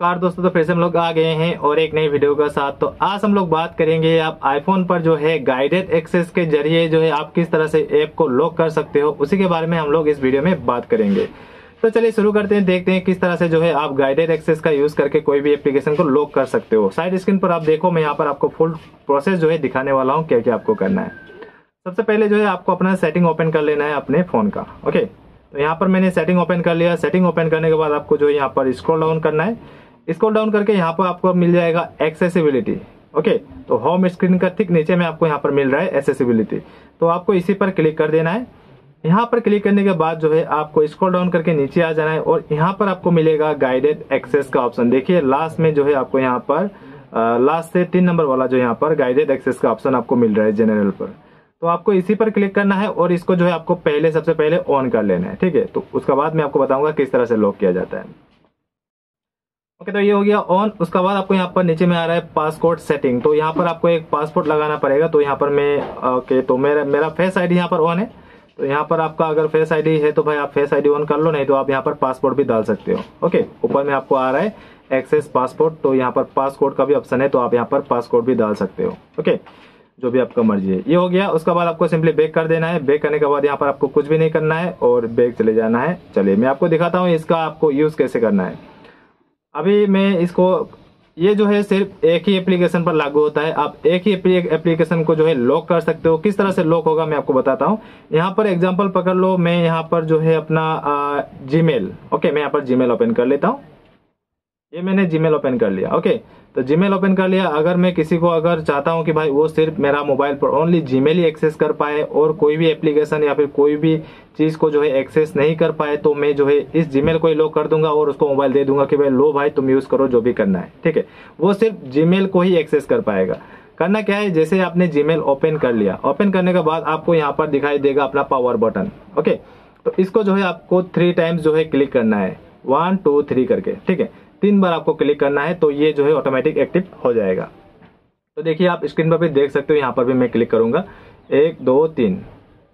नमस्कार दोस्तों तो फिर से हम लोग आ गए हैं और एक नई वीडियो का साथ। तो आज हम लोग बात करेंगे आप आईफोन पर जो है गाइडेड एक्सेस के ज़रिए जो है आप किस तरह से ऐप को लॉक कर सकते हो, उसी के बारे में हम लोग इस वीडियो में बात करेंगे। तो चलिए शुरू करते हैं, देखते हैं किस तरह से जो है आप गाइडेड एक्सेस का यूज़ करके कोई भी एप्लीकेशन को लॉक कर सकते हो। साइड स्क्रीन पर आप देखो, मैं यहाँ पर आपको फुल प्रोसेस जो है दिखाने वाला हूँ क्या क्या आपको करना है। सबसे पहले जो है आपको अपना सेटिंग ओपन कर लेना है अपने फ़ोन का ओके तो यहाँ पर मैंने सेटिंग ओपन कर लिया। सेटिंग ओपन करने के बाद आपको जो है यहाँ पर स्क्रॉल डाउन करना है। स्क्रॉल डाउन करके यहाँ पर आपको मिल जाएगा एक्सेसिबिलिटी ओके तो होम स्क्रीन का ठीक नीचे में आपको यहाँ पर मिल रहा है एक्सेसिबिलिटी तो आपको इसी पर क्लिक कर देना है। यहाँ पर क्लिक करने के बाद जो है आपको स्क्रॉल डाउन करके नीचे आ जाना है और यहाँ पर आपको मिलेगा गाइडेड एक्सेस का ऑप्शन देखिए लास्ट में जो है आपको यहाँ पर लास्ट से तीन नंबर वाला जो यहाँ पर गाइडेड एक्सेस का ऑप्शन आपको मिल रहा है जनरल पर। तो आपको इसी पर क्लिक करना है और इसको जो है आपको पहले, सबसे पहले ऑन कर लेना है, ठीक है? तो उसका बाद मैं आपको बताऊँगा किस तरह से लॉक किया जाता है। ओके तो ये हो गया ऑन उसका बाद आपको यहाँ पर नीचे में आ रहा है पासपोर्ट सेटिंग तो यहाँ पर आपको एक पासपोर्ट लगाना पड़ेगा तो यहाँ पर मैं, ओके तो मेरा मेरा फेस आईडी यहाँ पर ऑन है। तो यहाँ पर आपका अगर फेस आईडी है तो भाई आप फेस आईडी ऑन कर लो, नहीं तो आप यहाँ पर पासपोर्ट भी डाल सकते हो। ओके, ऊपर में आपको आ रहा है एक्सेस पासपोर्ट तो यहाँ पर पासपोर्ट का भी ऑप्शन है तो आप यहाँ पर पासपोर्ट भी डाल सकते हो। ओके, जो भी आपका मर्ज़ी है। ये हो गया, उसके बाद आपको सिंपली बेक कर देना है। बेक करने के बाद यहाँ पर आपको कुछ भी नहीं करना है, और बेक चले जाना है। चलिए, मैं आपको दिखाता हूँ इसका आपको यूज़ कैसे करना है। अभी मैं इसको, ये जो है सिर्फ़ एक ही एप्लीकेशन पर लागू होता है। आप एक ही एप्लीकेशन को जो है लॉक कर सकते हो। किस तरह से लॉक होगा मैं आपको बताता हूँ। यहाँ पर एग्जांपल पकड़ लो। मैं यहाँ पर जो है अपना जीमेल ओके मैं यहाँ पर जीमेल ओपन कर लेता हूँ। ये मैंने जीमेल ओपन कर लिया ओके तो जीमेल ओपन कर लिया। अगर मैं किसी को अगर चाहता हूँ कि भाई वो सिर्फ़ मेरा मोबाइल पर ओनली जीमेल ही एक्सेस कर पाए और कोई भी एप्लीकेशन या फिर कोई भी चीज़ को जो है एक्सेस नहीं कर पाए तो मैं जो है इस जीमेल को ही लॉक कर दूँगा और उसको मोबाइल दे दूँगा कि भाई, लो भाई, तुम यूज़ करो जो भी करना है। ठीक है? वो सिर्फ़ जीमेल को ही एक्सेस कर पाएगा। करना क्या है? जैसे आपने जीमेल ओपन कर लिया। ओपन करने के बाद आपको यहाँ पर दिखाई देगा अपना पावर बटन ओके तो इसको जो है आपको थ्री टाइम्स जो है क्लिक करना है। वन टू थ्री करके, ठीक है? तीन बार आपको क्लिक करना है तो ये जो है ऑटोमेटिक एक्टिव हो जाएगा। तो देखिए, आप स्क्रीन पर भी देख सकते हो, यहाँ पर भी मैं क्लिक करूँगा। एक, दो, तीन।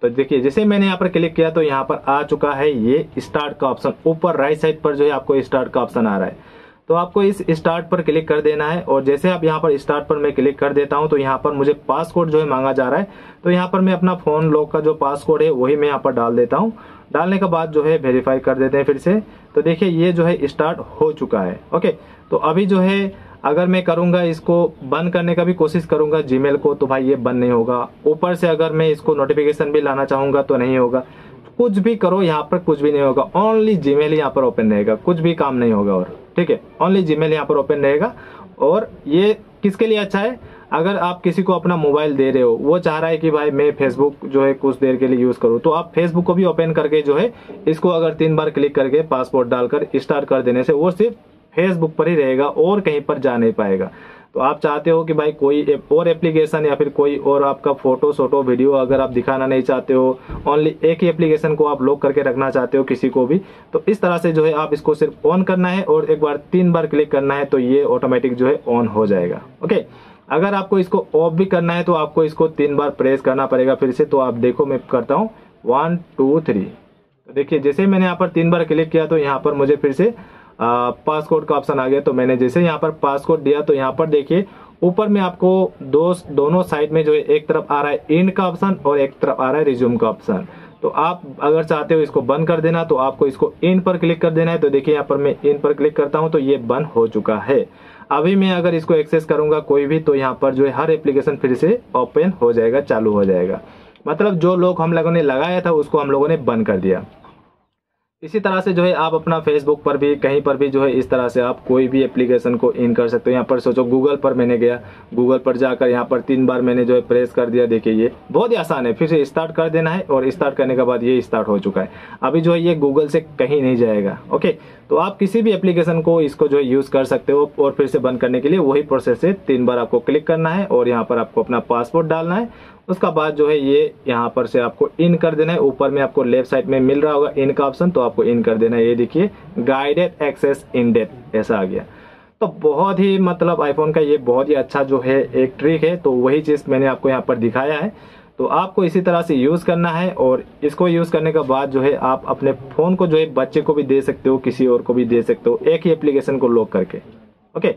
तो देखिए, जैसे मैंने यहाँ पर क्लिक किया तो यहाँ पर आ चुका है ये स्टार्ट का ऑप्शन ऊपर राइट साइड पर जो है आपको स्टार्ट का ऑप्शन आ रहा है। तो आपको इस स्टार्ट पर क्लिक कर देना है और जैसे आप यहाँ पर स्टार्ट पर मैं क्लिक कर देता हूँ तो यहाँ पर मुझे पासकोड जो है मांगा जा रहा है। तो यहाँ पर मैं अपना फ़ोन लॉक का जो पासकोड है, वही मैं यहाँ पर डाल देता हूँ। डालने के बाद जो है वेरीफाई कर देते हैं फिर से। तो देखिए, ये जो है स्टार्ट हो चुका है। ओके तो अभी जो है, अगर मैं करूँगा इसको बंद करने का भी कोशिश करूँगा जीमेल को तो भाई ये बंद नहीं होगा। ऊपर से अगर मैं इसको नोटिफिकेशन भी लाना चाहूँगा तो नहीं होगा। कुछ भी करो, यहाँ पर कुछ भी नहीं होगा। ओनली जीमेल यहाँ पर ओपन रहेगा। कुछ भी काम नहीं होगा और। ठीक है? ओनली जीमेल यहाँ पर ओपन रहेगा। और ये किसके लिए अच्छा है? अगर आप किसी को अपना मोबाइल दे रहे हो, वो चाह रहा है कि भाई मैं फेसबुक जो है कुछ देर के लिए यूज़ करूँ तो आप फेसबुक को भी ओपन करके जो है, इसको अगर तीन बार क्लिक करके पासपोर्ट डालकर स्टार्ट कर देने से वो सिर्फ़ फेसबुक पर ही रहेगा और कहीं पर जा नहीं पाएगा। तो आप चाहते हो कि भाई कोई और एप्लीकेशन या फिर कोई और आपका फ़ोटो सोटो वीडियो अगर आप दिखाना नहीं चाहते हो ओनली एक ही एप्लीकेशन को आप लॉक करके रखना चाहते हो किसी को भी तो इस तरह से जो है आप इसको सिर्फ़ ऑन करना है और एक बार तीन बार क्लिक करना है तो ये ऑटोमेटिक जो है ऑन हो जाएगा। ओके अगर आपको इसको ऑफ़ भी करना है तो आपको इसको तीन बार प्रेस करना पड़ेगा फिर से तो आप देखो मैं करता हूँ। वन टू थ्री तो देखिए, जैसे मैंने यहाँ पर तीन बार क्लिक किया तो यहाँ पर मुझे फिर से पासकोड का ऑप्शन आ गया तो मैंने जैसे यहाँ पर पासकोड दिया तो यहाँ पर देखिए, ऊपर में आपको दो, दोनों साइड में जो है, एक तरफ़ आ रहा है इन का ऑप्शन और एक तरफ़ आ रहा है रिज्यूम का ऑप्शन तो आप अगर चाहते हो इसको बंद कर देना तो आपको इसको इन पर क्लिक कर देना है। तो देखिए यहाँ पर मैं इन पर क्लिक करता हूँ तो ये बंद हो चुका है। अभी मैं अगर इसको एक्सेस करूँगा कोई भी तो यहाँ पर जो है, हर एप्लीकेशन फिर से ओपन हो जाएगा, चालू हो जाएगा। मतलब जो लोग हम लोगों ने लगाया था, उसको हम लोगों ने बंद कर दिया। इसी तरह से जो है आप अपना फेसबुक पर भी, कहीं पर भी जो है इस तरह से आप कोई भी एप्लीकेशन को इन कर सकते हो। यहाँ पर सोचो गूगल पर मैंने गया। गूगल पर जाकर यहाँ पर तीन बार मैंने जो है प्रेस कर दिया। देखिए ये बहुत ही आसान है। फिर से स्टार्ट कर देना है और स्टार्ट करने के बाद ये स्टार्ट हो चुका है। अभी जो है ये गूगल से कहीं नहीं जाएगा। ओके तो आप किसी भी एप्लीकेशन को इसको जो है यूज़ कर सकते हो और फिर से बंद करने के लिए वही प्रोसेस है तीन बार आपको क्लिक करना है और यहाँ पर आपको अपना पासपोर्ट डालना है उसका बाद जो है ये यहाँ पर से आपको इन कर देना है। ऊपर में आपको लेफ़्ट साइड में मिल रहा होगा इन का ऑप्शन तो आपको इन कर देना है। ये देखिए गाइडेड एक्सेस इन डेट ऐसा आ गया। तो बहुत ही मतलब आईफोन का ये बहुत ही अच्छा जो है एक ट्रिक है तो वही चीज़ मैंने आपको यहाँ पर दिखाया है। तो तो आपको इसी तरह से यूज़ करना है और इसको यूज़ करने के बाद जो है आप अपने फ़ोन को जो है बच्चे को भी दे सकते हो, किसी और को भी दे सकते हो, एक ही एप्लीकेशन को लॉक करके। ओके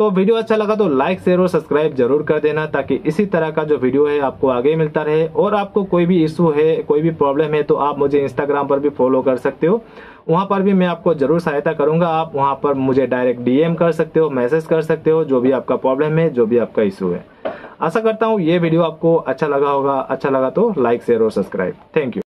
तो वीडियो अच्छा लगा तो लाइक शेयर और सब्सक्राइब ज़रूर कर देना ताकि इसी तरह का जो वीडियो है आपको आगे मिलता रहे। और आपको कोई भी इशू है, कोई भी प्रॉब्लम है तो आप मुझे इंस्टाग्राम पर भी फॉलो कर सकते हो। वहाँ पर भी मैं आपको ज़रूर सहायता करूँगा। आप वहाँ पर मुझे डायरेक्ट डीएम कर सकते हो मैसेज कर सकते हो, जो भी आपका प्रॉब्लम है, जो भी आपका इशू है। आशा करता हूँ ये वीडियो आपको अच्छा लगा होगा। अच्छा लगा तो लाइक शेयर और सब्सक्राइब थैंक यू